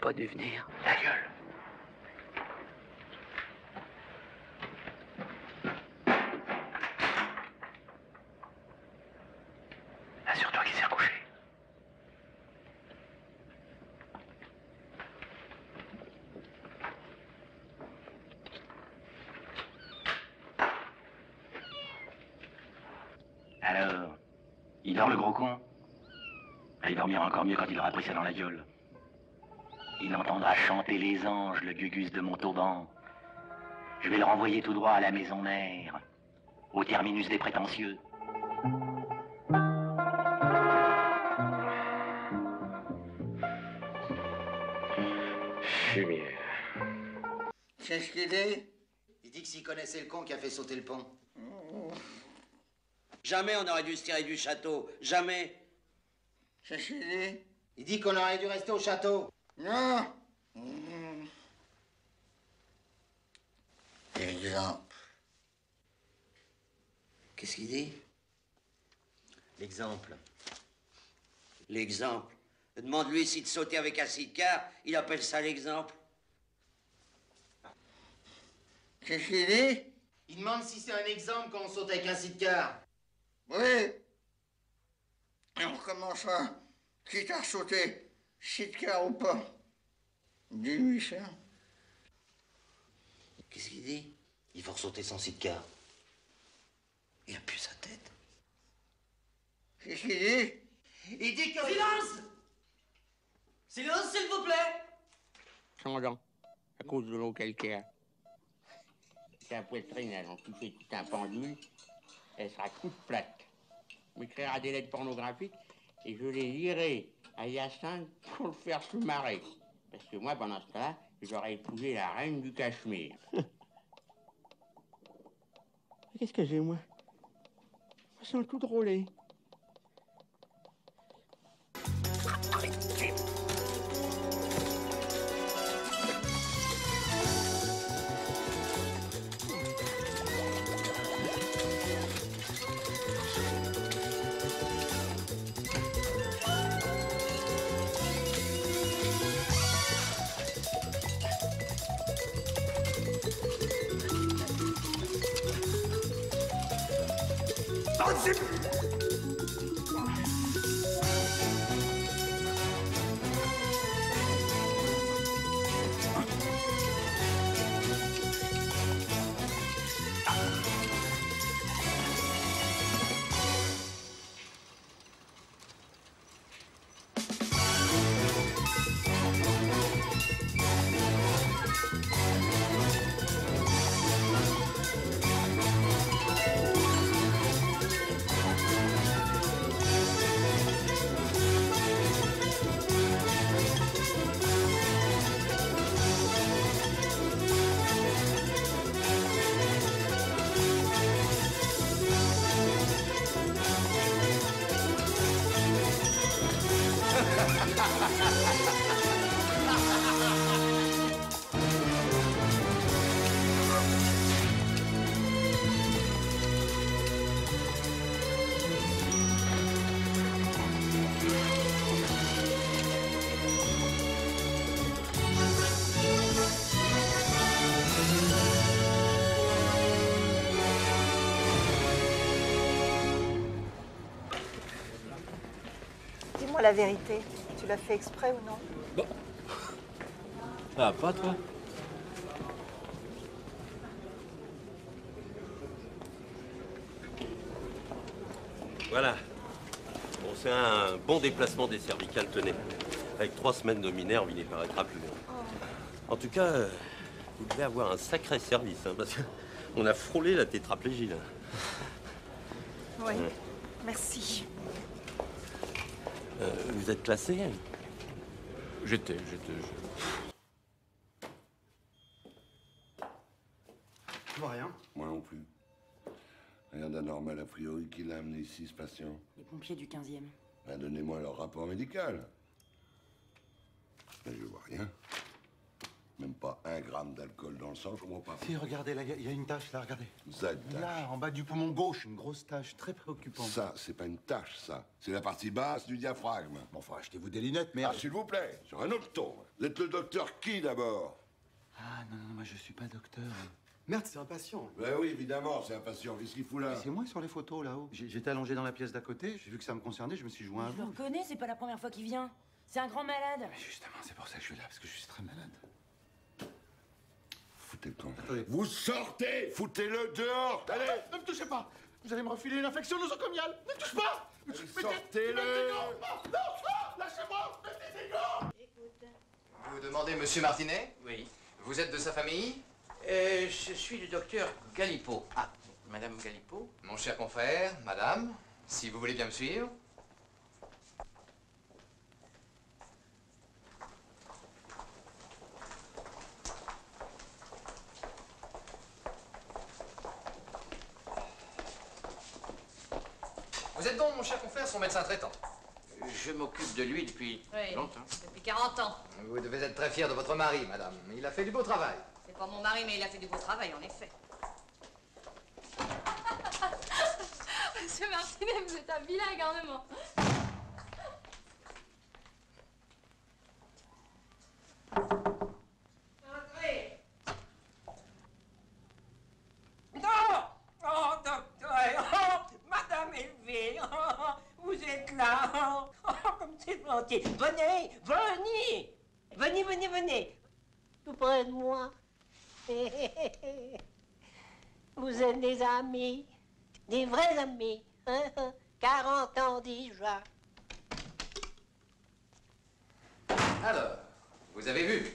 pas dû venir. Ta gueule. Assure-toi qu'il s'est recouché. Alors, il dort le gros con? Il dormira encore mieux quand il aura pris ça dans la gueule. Il entendra chanter les anges, le gugus de Montauban. Je vais le renvoyer tout droit à la maison mère, au terminus des prétentieux. Fumier. Qu'est-ce qu'il dit Il dit que s'il connaissait le con qui a fait sauter le pont. Jamais on aurait dû se tirer du château. Jamais. Qu'il dit Il dit qu'on aurait dû rester au château. Non Mmh. Exemple. Qu'est-ce qu'il dit? L'exemple. L'exemple. Demande-lui si de sauter avec un sidecar, il appelle ça l'exemple. Qu'est-ce qu'il dit? Il demande si c'est un exemple quand on saute avec un sidecar. Oui. Et on commencera, quitte à sauter, sidecar ou pas? Dis-lui ça. Qu'est-ce qu'il dit? Il faut ressauter son sidecar. Il a plus sa tête. Qu'est-ce qu'il dit? Il dit que... Silence Silence, s'il vous plaît Sans dents, à cause de l'eau calcaire. Sa poitrine, elle en touché tout un pendule, elle sera toute plate. Je m'écrira des lettres pornographiques et je les lirai à Hyacinthe pour le faire se marrer. Parce que moi, pendant ce temps-là, j'aurais épousé la reine du Cachemire. Qu'est-ce que j'ai, moi? Je sens tout Augen sind la vérité. Tu l'as fait exprès ou non Ah, pas toi Voilà. Bon, c'est un bon déplacement des cervicales, tenez. Avec trois semaines de minerve, il n'y paraîtra plus long. En tout cas, euh, vous devez avoir un sacré service, hein, parce qu'on a frôlé la tétraplégie, là. Oui. Ouais. Merci. Euh, vous êtes classé J'étais, j'étais. Je vois rien. Moi non plus. Rien d'anormal a priori qui l'a amené ici, ce patient. Les pompiers du 15e. Ben, Donnez-moi leur rapport médical. Mais je vois rien. Pas un gramme d'alcool dans le sang, je comprends pas. Si, regardez, là, il y a une tache, là, regardez. Ça, Là, en bas du poumon gauche, une grosse tache, très préoccupante. Ça, c'est pas une tache, ça. C'est la partie basse du diaphragme. Bon, enfin, achetez-vous des lunettes, merde. Ah, s'il vous plaît, sur un autre ton. Vous êtes le docteur qui, d'abord? Ah, non, non, moi, je suis pas docteur. Merde, c'est un patient. Ben oui, évidemment, c'est un patient. Qu'est-ce qu'il fout là C'est moi sur les photos, là-haut. J'étais allongé dans la pièce d'à côté, j'ai vu que ça me concernait, je me suis joint à Je le reconnais, c'est pas la première fois qu'il vient. C'est un grand malade. Justement, c'est pour ça que je suis là, parce que je suis très malade. Vous sortez Foutez-le dehors. Allez. Ne me touchez pas. Vous allez me refiler une infection nosocomiale. Ne me touche pas. Sortez-le. Lâchez-moi. Vous demandez Monsieur Martinet Oui. Vous êtes de sa famille Euh, je suis le docteur Galipo. Ah, Madame Galipo Mon cher confrère, madame, si vous voulez bien me suivre. Mon cher confrère, son médecin traitant. Je m'occupe de lui depuis Oui, longtemps. depuis 40 ans. Vous devez être très fier de votre mari, madame. Il a fait du beau travail. C'est pas mon mari, mais il a fait du beau travail, en effet. Monsieur Martinet, vous êtes un vilain garnement. Entrez Non Oh, docteur Oh, Madame Elvée oh, Vous êtes là Oh, oh, comme Venez Venez Venez, venez, venez Tout près de moi Vous êtes des amis Des vrais amis hein, hein. 40 ans déjà Alors, vous avez vu?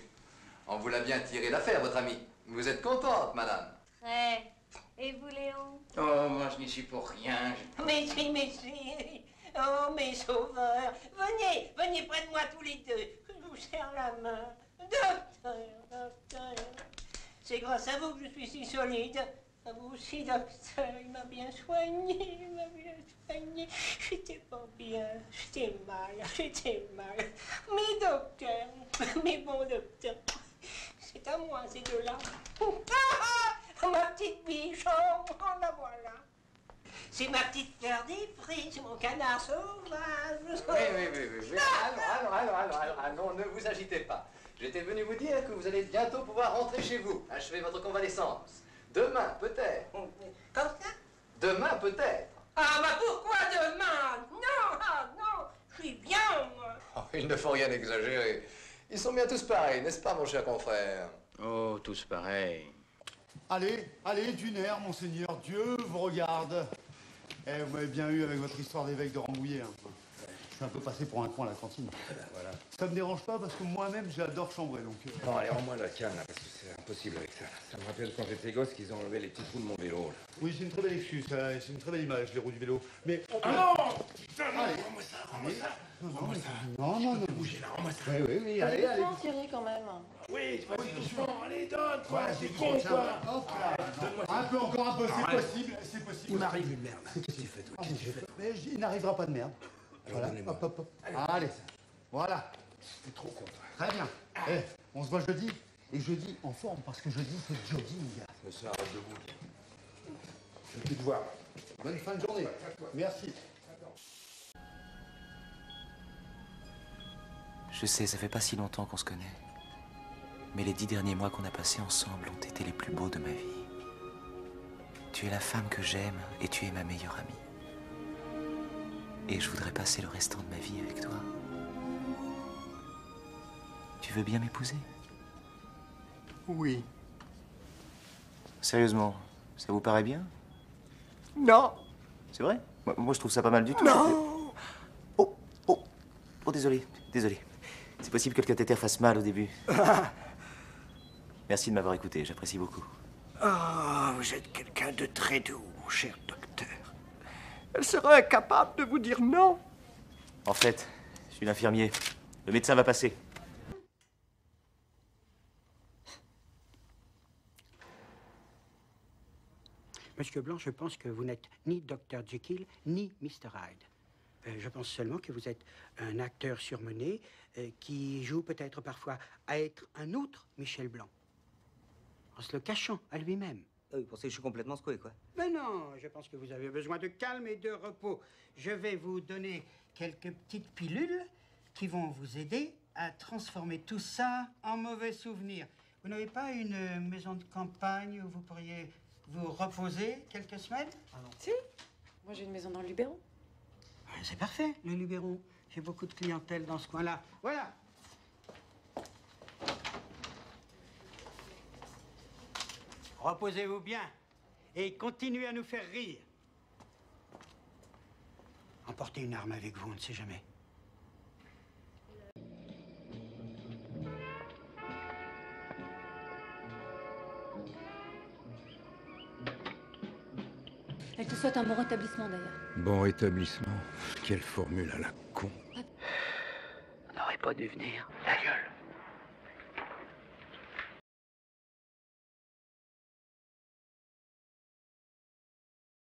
On vous l'a bien tiré l'affaire, votre ami. Vous êtes contente, madame Ouais. Et vous, Léon? Oh, moi, je n'y suis pour rien. Je- Mais si, mais si Oh, mes sauveurs Venez, venez près de moi tous les deux Je vous serre la main Docteur, docteur C'est grâce à vous que je suis si solide à vous aussi, docteur, il m'a bien soigné, il m'a bien soigné. J'étais pas bien, j'étais mal, j'étais mal. Mais docteur, mes bons docteurs, c'est à moi ces deux-là. Ah, ma petite bichon, oh, la voilà. C'est ma petite fleur des prés, c'est mon canard sauvage. Oui, oui, oui, oui. oui. Allons, allons, allons, allons, allons, allons, ne vous agitez pas. J'étais venu vous dire que vous allez bientôt pouvoir rentrer chez vous, achever votre convalescence. Demain, peut-être. Comme ça? Demain, peut-être. Ah, bah pourquoi demain? Non, ah, non, je suis bien, moi. Oh, il ne faut rien exagérer. Ils sont bien tous pareils, n'est-ce pas, mon cher confrère? Oh, tous pareils. Allez, allez, d'une air, monseigneur, Dieu vous regarde. Eh, vous m'avez bien eu avec votre histoire d'évêque de Rambouillet. hein. Je suis un peu passé pour un con à la cantine. Voilà. Ça me dérange pas parce que moi-même j'adore chambrer, donc. euh, Non, allez, rends-moi la canne, là, parce que c'est impossible avec ça. Ça me rappelle quand j'étais gosse qu'ils ont enlevé les petits trous de mon vélo. là. Oui, c'est une très belle excuse, ça, c'est une très belle image, les roues du vélo. Mais. Ah non Putain, rends-moi ça, rends-moi ça Rends-moi ça Non, non, non. Bougez là, rends-moi ça. Oui, oui, oui, allez, allez. Thierry, quand même. Oui, vas-y, doucement, allez, donne, quoi, c'est con, quoi va. Hop là. Un peu, encore un peu, c'est possible, c'est possible. Il m'arrive une merde. Qu'est-ce que tu fais, toi? Ah, Qu'est-ce que tu fais? Mais il n'arrivera pas de merde. Voilà, donnez-moi. hop, hop, hop. Allez, ça. Voilà. Trop con, toi. Très bien. Eh, on se voit jeudi. Et jeudi en forme, parce que jeudi, c'est jogging. Mais ça, arrête debout. Je vais plus te voir. Bonne fin de journée. Merci. Je sais, ça fait pas si longtemps qu'on se connaît. Mais les dix derniers mois qu'on a passés ensemble ont été les plus beaux de ma vie. Tu es la femme que j'aime et tu es ma meilleure amie. Et je voudrais passer le restant de ma vie avec toi. Tu veux bien m'épouser? Oui. Sérieusement, ça vous paraît bien? Non. C'est vrai? Moi, moi, je trouve ça pas mal du tout. Non. Oh, oh, oh, désolé, désolé. C'est possible que le cathéter fasse mal au début. Merci de m'avoir écouté, j'apprécie beaucoup. Ah, vous êtes quelqu'un de très doux, cher docteur. Elle serait incapable de vous dire non. En fait, je suis l'infirmier. Le médecin va passer. Monsieur Blanc, je pense que vous n'êtes ni Dr. Jekyll ni Mr. Hyde. Euh, je pense seulement que vous êtes un acteur surmené euh, qui joue peut-être parfois à être un autre Michel Blanc, en se le cachant à lui-même. Ah Vous pensez que je suis complètement secoué, quoi Mais non, je pense que vous avez besoin de calme et de repos. Je vais vous donner quelques petites pilules qui vont vous aider à transformer tout ça en mauvais souvenirs. Vous n'avez pas une maison de campagne où vous pourriez vous reposer quelques semaines? Si. Moi, j'ai une maison dans le Luberon. Ah, C'est parfait, le Luberon. J'ai beaucoup de clientèle dans ce coin-là. Voilà. Reposez-vous bien et continuez à nous faire rire. Emportez une arme avec vous, on ne sait jamais. Elle te souhaite un bon rétablissement d'ailleurs. Bon établissement. Quelle formule à la con. On n'aurait pas dû venir.